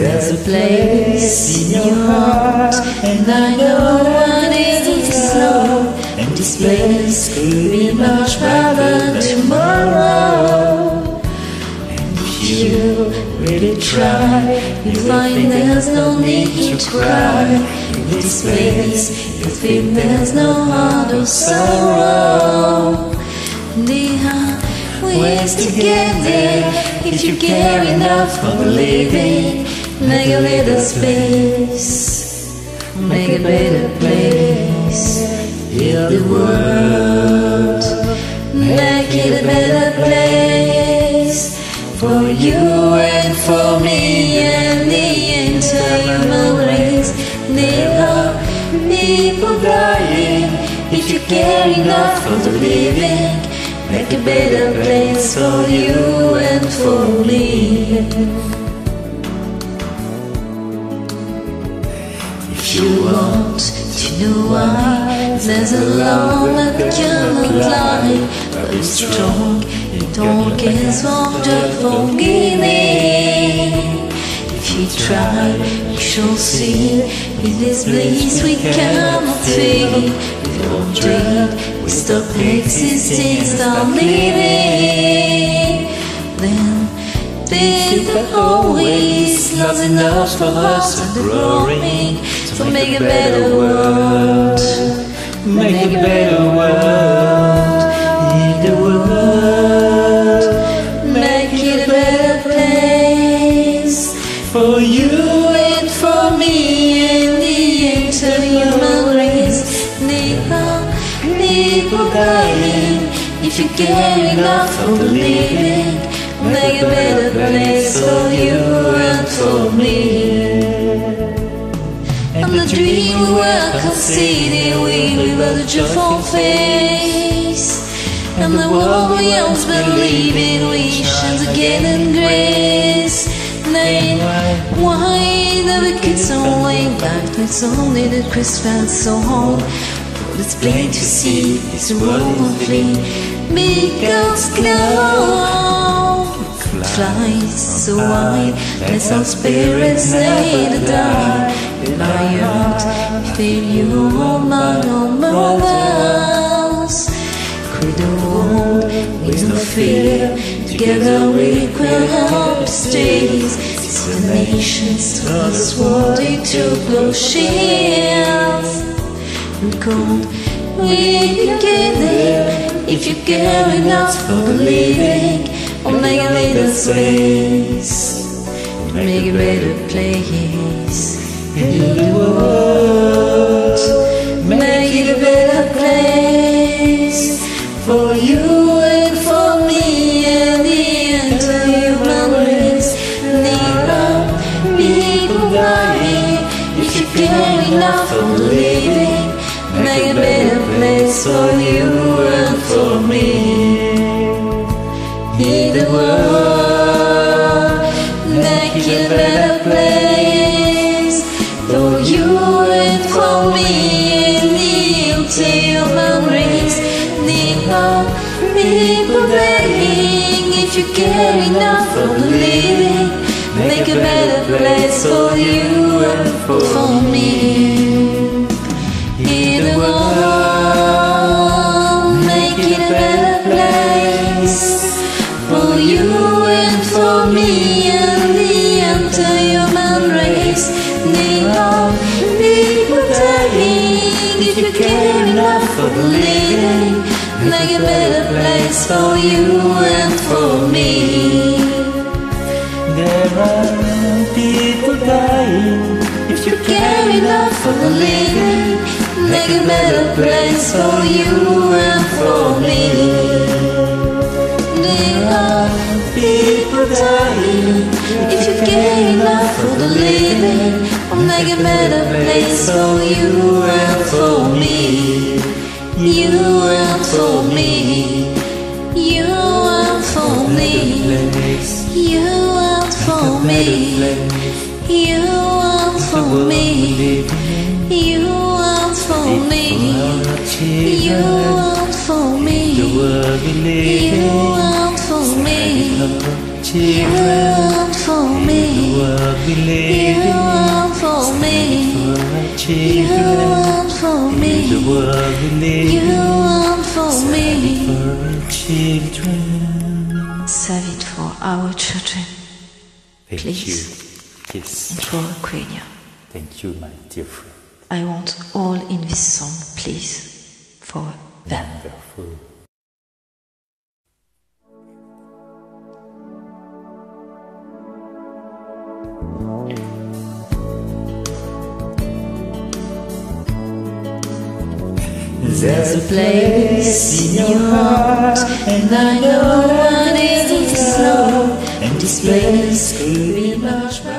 There's a place in your heart, and I know what it is slow. And this place could be much better tomorrow. And if you really try, you find there's no need to cry. In this place, you feel there's no of sorrow. Ways to get there if you care enough for living. Make a little space, make a better place. Heal the world, make it a better place for you and for me and the entire race. There are people dying. If you care enough for the living, make a better place for you and for me. If you want to know why. There's a long that cannot lie But it's strong, it all gets wonder forgiving If you try, you shall see. In this place we cannot feel Don't dream, we stop existing, stop living Then think that always love's enough for us and growing to make a better world, make a better world, in the world, people dying if you care enough for living. Make a better place for you and for me. And the dream we're conceding we will the cheerful face. And the world we always believe in we shines again in grace. Then why the kids only life it's only the Christmas song. It's plain to see this world will flee because glow flies so wide Let our spirits to die heart, feel you own brothers Could the world with no fear Together we will help stays? The nations told us what they took those shields And cold. We can there If you care enough for the living. Or make a little space, make a better place in the world. Make it a better place for you and for me in the world, make it a better place for you and for me human race. There are people begging if you care enough for living, make a better place for you and for me. The entire human race. People dying if you care enough for living. Make a better place for you and for me. There are people dying If you care enough for living, make a better place for you and for me. There are people dying. If you care enough for the living, I'll make a better place for you and for me. You and for me. You and for me. You and for me. You and for me. You and for me. You and for me. The world we believe You You children. want for me. world we You live in want for me. for our You children. want for The me. world we live You want for me. for our children. Save it for our children Thank Please. you. Yes. and for Ukraine. Thank you, my dear friend. I want all in this song, please, for them. Wonderful. There's a place in your heart, and I know what it is love, and this place could be mine.